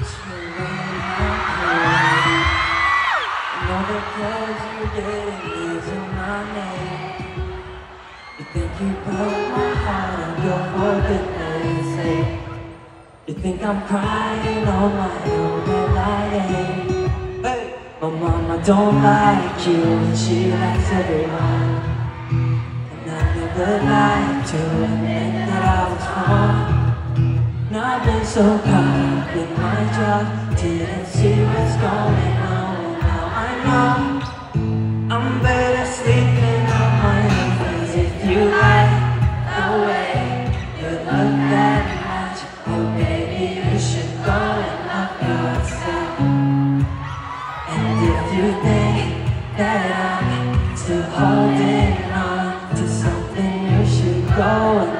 You think you broke my heart and go for goodness sake You think I'm crying on my own and I ain't hey. My mama don't like you and she likes everyone And I never liked to admit that I was wrong Now I've been so proud gone.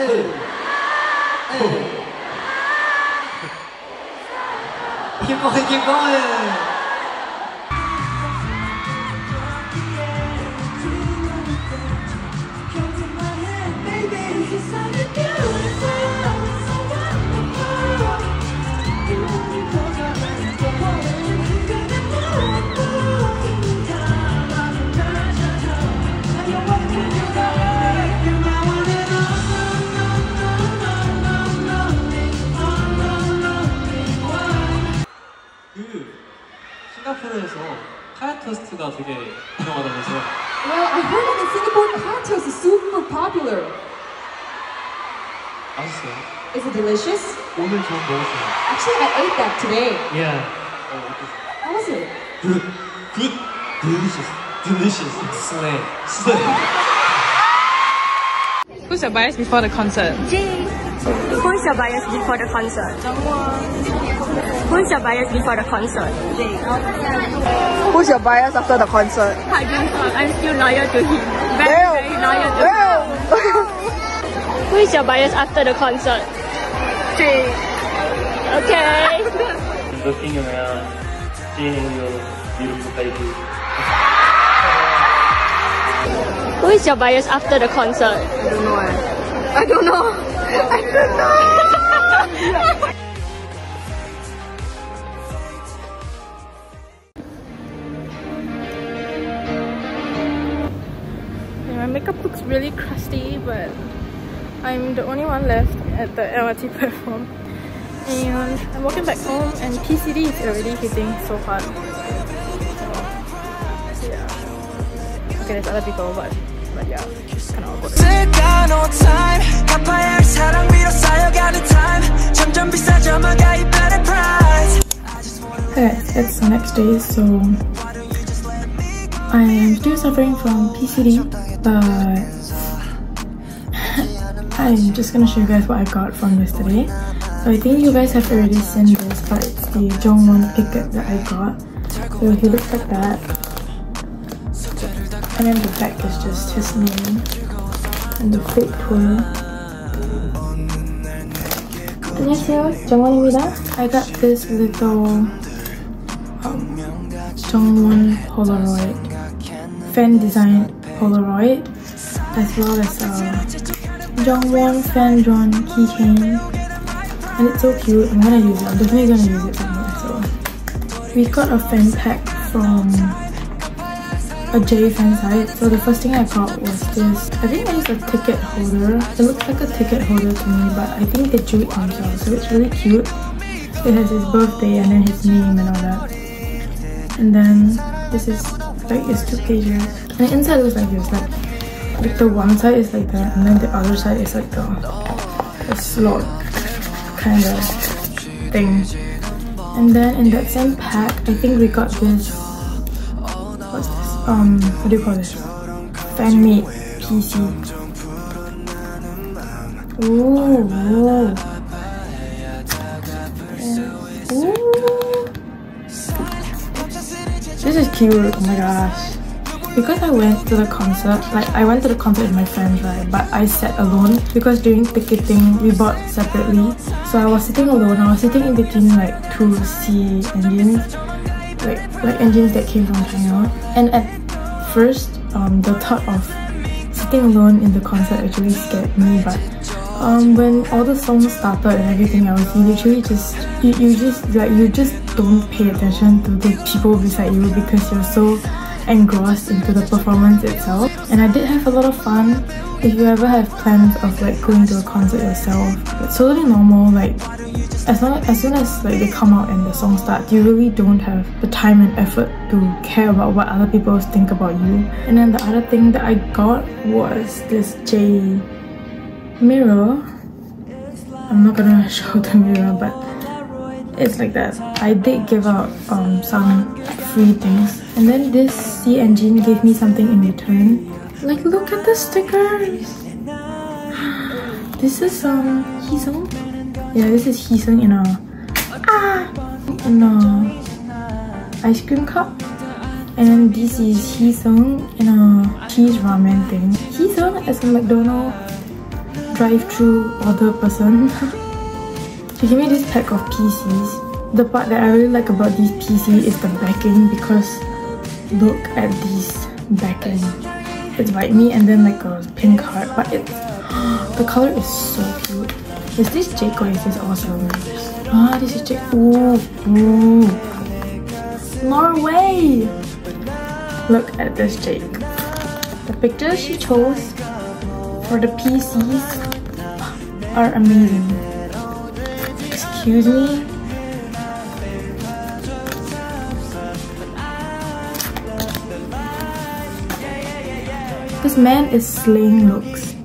Keep going, keep going. 그 오늘 전 먹었어요. Actually, I ate that today. Yeah. How was it? Good. Good. Delicious. Delicious. Slay. Slay. Who's your bias before the concert? Who's your bias before the concert? Who's your bias before the concert? Who's your bias after the concert? I don't know. I'm still loyal to him. Very, very loyal to him. Who is your bias after the concert? Jay. Okay. looking around, seeing your beautiful baby. Who is your bias after the concert? I don't know. Eh. I don't know. I don't know. My makeup looks really crusty, but I'm the only one left at the LRT platform. And I'm walking back home and PCD is already hitting so hard. So, yeah. Okay, there's other people, but, but yeah, it's kind of awkward. 쓸까 no time 갚아야 할 사랑 위로 쌓여가는 time 점점 비싸져만 이 better price Okay, it's the next day, so I am still suffering from PCD, but I'm just gonna show you guys what I got from yesterday. So I think you guys have already seen this, but it's the Jungwon ticket that I got. So he looks like that. And then the back is just his name. And the FATE tour. 안녕하세요, I got this little um, Jungwon Polaroid fan design Polaroid as well as Jungwon fan drawn keychain. And it's so cute. I'm gonna use it. I'm definitely gonna use it somewhere. So we got a fan pack from a J fan site. So the first thing I got was this. I think it's a ticket holder. It looks like a ticket holder to me, but I think they drew it themselves. So it's really cute. It has his birthday and then his name and all that. And then this is like it's two pages. And the inside looks like this. Like, like the one side is like that, and then the other side is like the, the slot kind of thing. And then in that same pack, I think we got this. What's this? Um, what do you call this? Fan made PC. Ooh, ooh. This is cute. Oh my gosh. Because I went to the concert, like I went to the concert with my friends, right? But I sat alone because during ticketing we bought separately. So I was sitting alone. I was sitting in between like two C engines, like like engines that came from China. And at first, um, the thought of sitting alone in the concert actually scared me. But um, when all the songs started and everything else, you literally just you, you just like you just don't pay attention to the people beside you because you're so engrossed into the performance itself. And I did have a lot of fun. If you ever have plans of like going to a concert yourself, it's totally normal. Like as long as soon as like they come out and the song starts, you really don't have the time and effort to care about what other people think about you. And then the other thing that I got was this J mirror. I'm not gonna show the mirror, but it's like that. I did give out um, some free things. And then this C engine gave me something in return. Like look at the stickers! This is um Heeseung. Yeah, this is Heeseung in a Ah in a ice cream cup. And this is Heeseung in a cheese ramen thing. Heeseung is a McDonald's drive-through order person. she gave me this pack of PCs. The part that I really like about this PC is the backing because look at this backing. It's white me and then like a pink heart, but it's the color is so cute. Is this Jake or is this awesome? Ah, this is Jake. Ooh, ooh. Norway! Look at this Jake. The pictures she chose for the PCs are amazing. Excuse me. This man is slaying looks.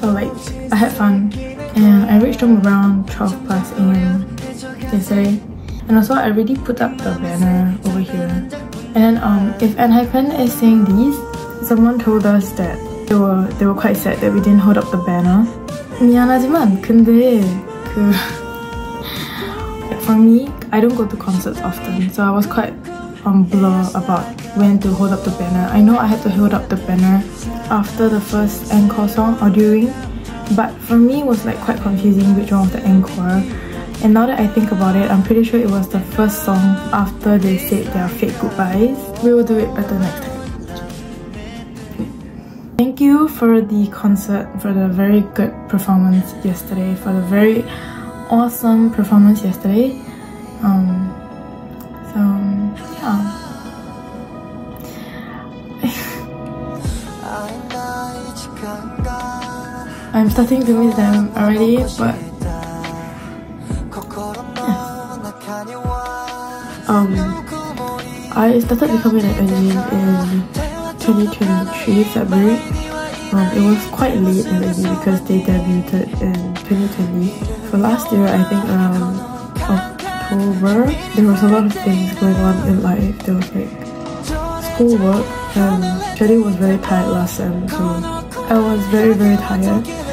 So like, I had fun and I reached home around 12 plus am yesterday. And also I already put up the banner over here. And um, if Enhypen is saying these, someone told us that they were they were quite sad that we didn't hold up the banner. 미안하지만 근데 그 for me, I don't go to concerts often, so I was quite um blur about when to hold up the banner. I know I had to hold up the banner after the first encore song or during, but for me it was like quite confusing which one was the encore. And now that I think about it, I'm pretty sure it was the first song after they said their fake goodbyes. We will do it better next time. Thank you for the concert, for the very good performance yesterday, for the very awesome performance yesterday. Um, I'm starting to miss them already, but um, I started becoming an anime in 2023 February. Um, it was quite late year because they debuted in 2020. For last year, I think around October, there was a lot of things going on in life. There was like schoolwork and Shelley was very tired last sem, so I was very very tired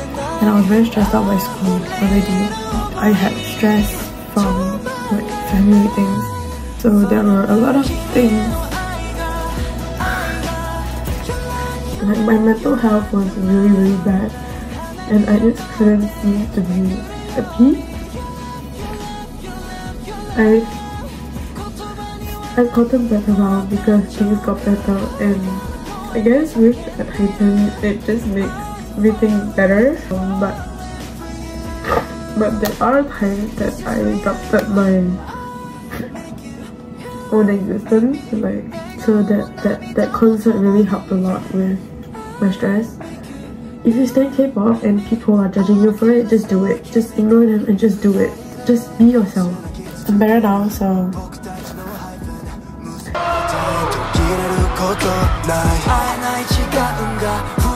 and I was very stressed out by school already. I had stress from like family things so there were a lot of things. Like my mental health was really really bad and I just couldn't seem to be happy. I I've gotten better now because things got better and I guess with Enhypen it just makes everything better. Um, but but there are times that I doubted my own existence like so that that that concert really helped a lot with my stress. If you stand k-pop and people are judging you for it just do it. Just ignore them and just do it. Just be yourself. I'm better now so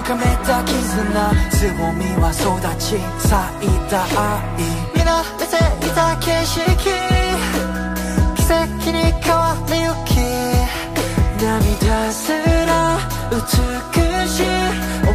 深めた絆強みは育ち咲い。た愛皆見てい。た景色奇跡に変わりゆき涙すら美しい。